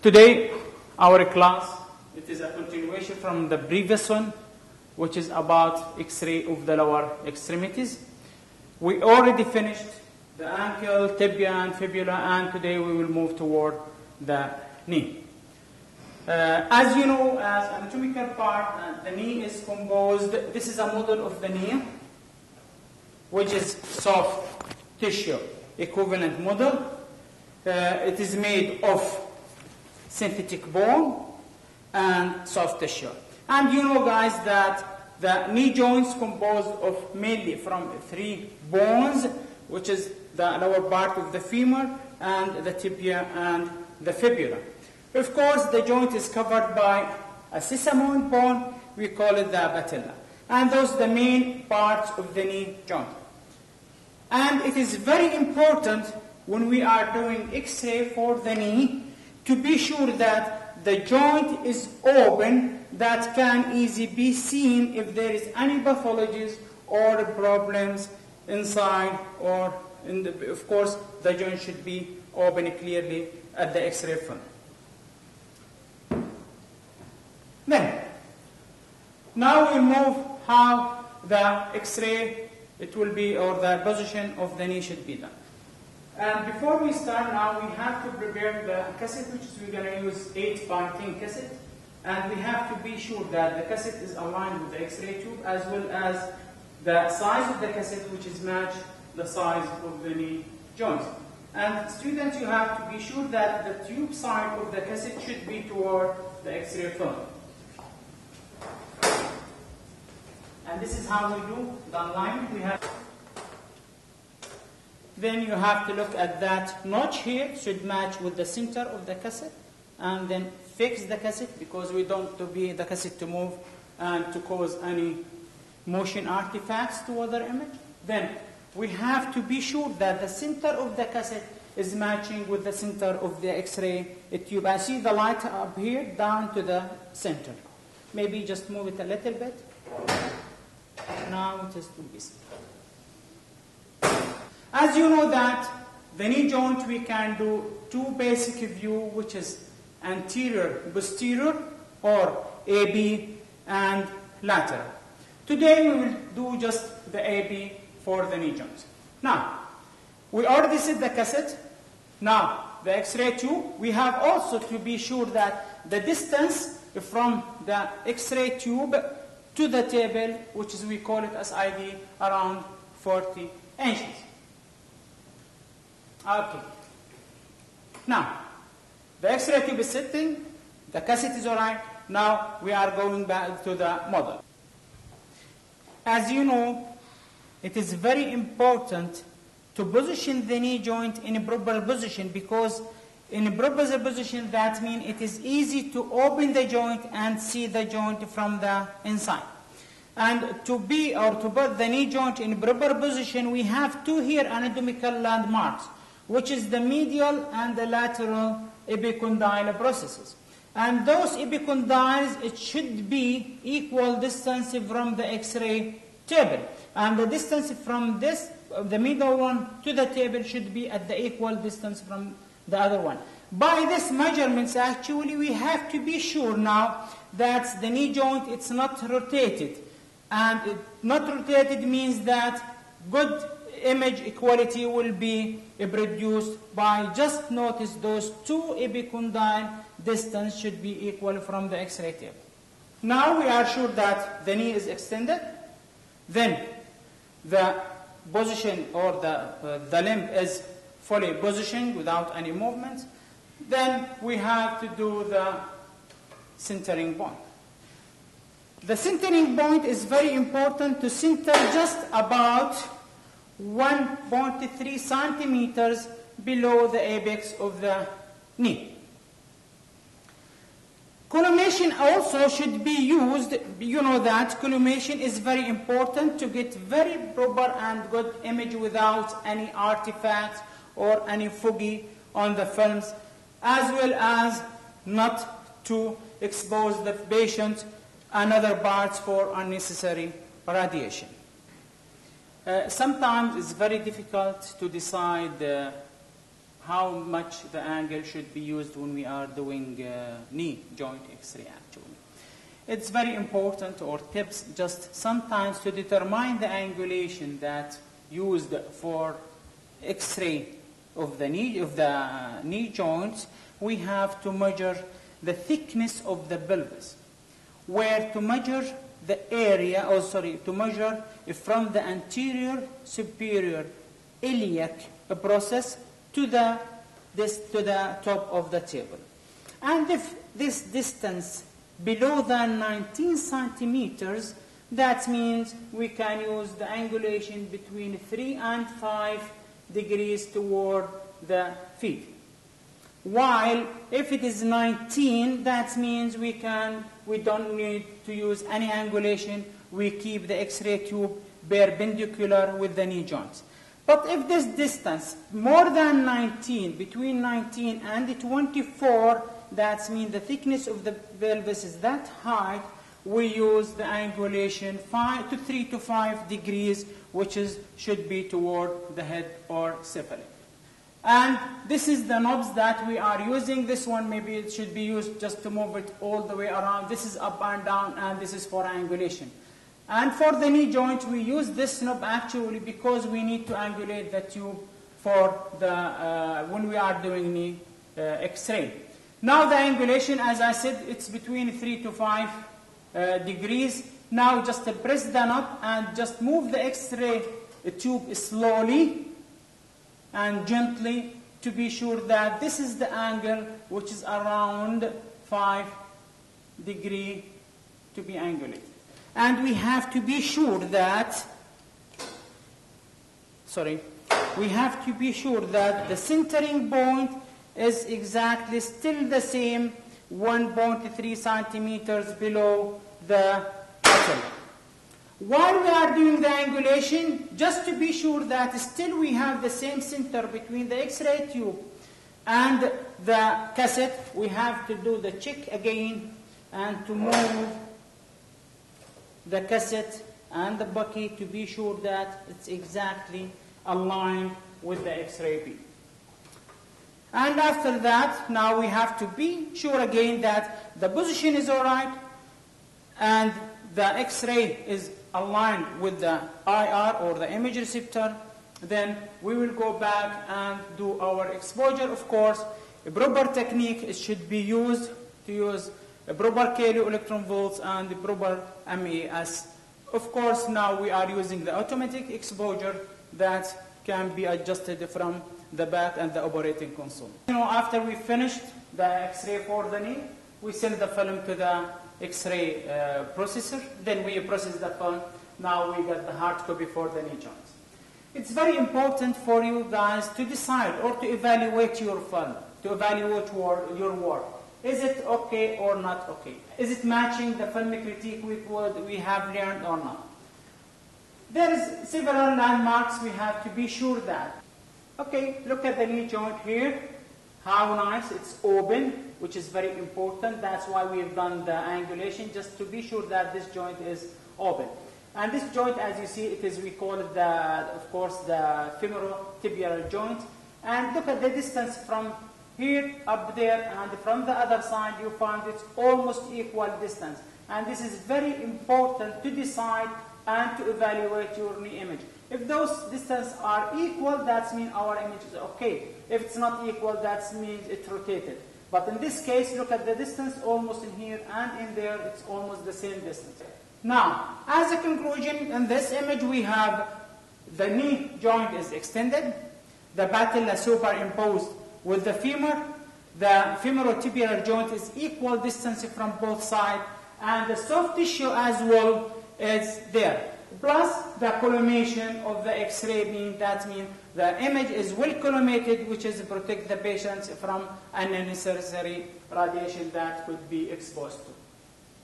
Today, our class, it is a continuation from the previous one, which is about X-ray of the lower extremities. We already finished the ankle, tibia, and fibula, and today we will move toward the knee. Uh, as you know, as anatomical part, uh, the knee is composed, this is a model of the knee, which is soft tissue equivalent model. Uh, it is made of synthetic bone and soft tissue. And you know, guys, that the knee joints composed of mainly from three bones, which is the lower part of the femur and the tibia and the fibula. Of course, the joint is covered by a sesamoid bone. We call it the patella. And those are the main parts of the knee joint. And it is very important when we are doing X-ray for the knee to be sure that the joint is open that can easily be seen if there is any pathologies or problems inside or in the, of course the joint should be open clearly at the X-ray film. Then, now we move how the X-ray it will be or the position of the knee should be done. And before we start now, we have to prepare the cassette, which is we're going to use 8 by 10 cassette. And we have to be sure that the cassette is aligned with the X-ray tube as well as the size of the cassette, which is matched the size of the knee joint. And students, you have to be sure that the tube side of the cassette should be toward the X-ray film. And this is how we do the alignment. We have then you have to look at that notch here should match with the center of the cassette and then fix the cassette because we don't to be the cassette to move and to cause any motion artifacts to other image. Then we have to be sure that the center of the cassette is matching with the center of the X-ray tube. I see the light up here down to the center. Maybe just move it a little bit. Now it is to be As you know that the knee joint we can do two basic view which is anterior posterior or AP and lateral. Today we will do just the AP for the knee joint. Now, we already set the cassette. Now, the X-ray tube, we have also to be sure that the distance from the X-ray tube to the table, which is we call it as ID, around 40 inches. Okay. Now, the X-ray tube is sitting, the cassette is alright. Now we are going back to the model. As you know, it is very important to position the knee joint in a proper position because in a proper position that means it is easy to open the joint and see the joint from the inside. And to be or to put the knee joint in proper position, we have two here anatomical landmarks, which is the medial and the lateral epicondyle processes. And those epicondyles, it should be equal distance from the X-ray table. And the distance from this, uh, the middle one to the table should be at the equal distance from the other one. By this measurements, actually, we have to be sure now that the knee joint, it's not rotated. And it not rotated means that good image equality will be produced by just notice those two epicondyle distance should be equal from the X-ray table. Now we are sure that the knee is extended. Then the position or the, uh, the limb is fully positioned without any movement. Then we have to do the centering point. The centering point is very important to center just about 1.3 centimeters below the apex of the knee. Collimation also should be used, you know that collimation is very important to get very proper and good image without any artifacts or any foggy on the films, as well as not to expose the patient and other parts for unnecessary radiation. Uh, sometimes it's very difficult to decide uh, how much the angle should be used when we are doing uh, knee joint X-ray actually. It's very important or tips just sometimes to determine the angulation that used for X-ray of the knee of the uh, knee joints, we have to measure the thickness of the pelvis, where to measure the area, or sorry, to measure from the anterior superior iliac process to the this to the top of the table, and if this distance below than 19 centimeters, that means we can use the angulation between 3 and 5 degrees toward the feet. While if it is 19, that means we can we don't need to use any angulation. We keep the X-ray tube perpendicular with the knee joints. But if this distance more than 19, between 19 and 24, that means the thickness of the pelvis is that high, we use the angulation 5 to 3 to 5 degrees, which is, should be toward the head or cephalon. And this is the knobs that we are using. This one maybe it should be used just to move it all the way around. This is up and down, and this is for angulation. And for the knee joint, we use this knob actually because we need to angulate the tube for the, uh, when we are doing knee uh, x-ray. Now the angulation, as I said, it's between 3 to 5 uh, degrees. Now just press the knob and just move the x-ray tube slowly and gently to be sure that this is the angle which is around 5 degree to be angulated. And we have to be sure that, sorry, we have to be sure that the centering point is exactly still the same 1.3 centimeters below the bottom. While we are doing the angulation, just to be sure that still we have the same center between the X-ray tube and the cassette, we have to do the check again and to move the cassette and the Bucky to be sure that it's exactly aligned with the X-ray beam. And after that, now we have to be sure again that the position is all right and the X-ray is aligned with the IR or the image receptor, then we will go back and do our exposure. Of course, a proper technique should be used to use a proper kilo electron volts and the proper mAs. Of course, now we are using the automatic exposure that can be adjusted from the back and the operating console. You know, after we finished the X-ray for the knee, we send the film to the X-ray uh, processor. Then we process the film. Now we got the hard copy for the knee joints. It's very important for you guys to decide or to evaluate your film, to evaluate your work. Is it okay or not okay? Is it matching the film critique we, we have learned or not? There is several landmarks we have to be sure that. Okay, look at the knee joint here. How nice, it's open which is very important. That's why we've done the angulation, just to be sure that this joint is open. And this joint, as you see, it is, we call it the, of course, the femorotibial joint. And look at the distance from here up there and from the other side, you find it's almost equal distance. And this is very important to decide and to evaluate your knee image. If those distances are equal, that means our image is okay. If it's not equal, that means it's rotated. But in this case, look at the distance almost in here and in there, it's almost the same distance. Now, as a conclusion, in this image we have the knee joint is extended, the patella superimposed with the femur, the femorotibial joint is equal distance from both sides, and the soft tissue as well is there plus the collimation of the X-ray beam. That means the image is well collimated, which is to protect the patients from unnecessary radiation that could be exposed to.